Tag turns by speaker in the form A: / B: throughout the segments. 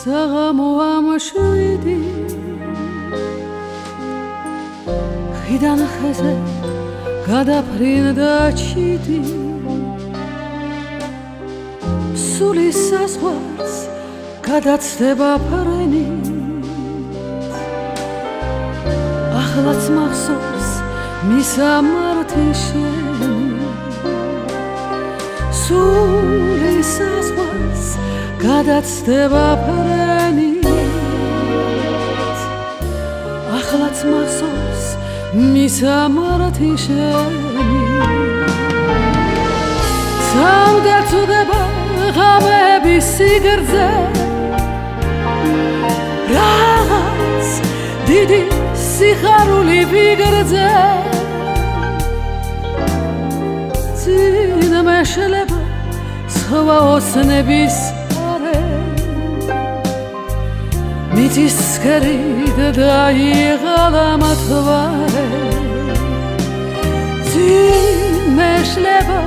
A: საღამო ამშვიდი ხიდან ხეზე გადაფრინდა ჩიტი. სული საზღვარს გადაცდება ფრენი ახლაც მახსოვს მის ამართი შენი სული საზღვარს გადაცდება ფრენი ახლაც მახსოვს მის ამართი შენი. სამდაცუდება ღამების სიგრძე. რაღაც დიდი სიხარული ვიგრძე. წინ მეშლება სხვა ოსნების მიწის სქერით დაიღალა მათვარე. წინ მეშლება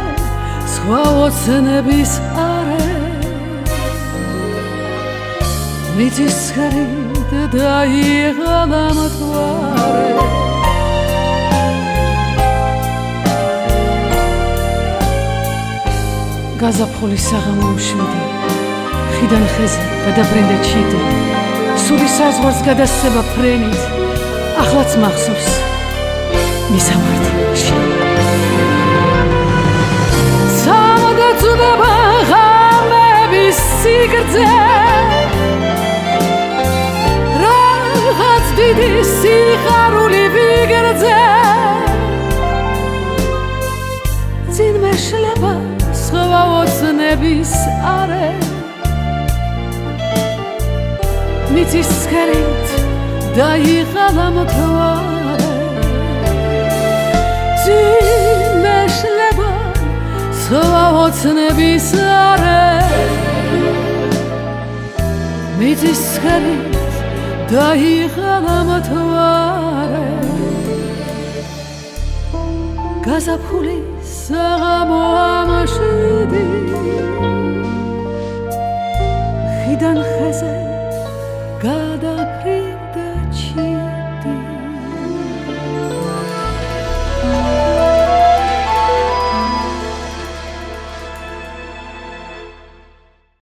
A: სხვა ოსნების არე. მიწის სქერით დაიღალა მთვარე გაზაფხული საღამო უშვიდი ხიდან ხეზე გადაბრენდა ჩიტი სული საზღვარს გადასება ფრენით. ახლაც მახსოვს. მისამართი. სამოგაწუდება ღამების სიგრძე. დიდი სიხარული ვიგრძე. წინ მეშლება სხვა ოცნების არე მიწის სქერით დაიღალა მთვარე წინ მეშლება სხვა ოცნების არე. მიწის სქერით დაიღალა მთვარე გაზაფხული საღამო ამშვიდი ხიდან ხეზე გადაფრი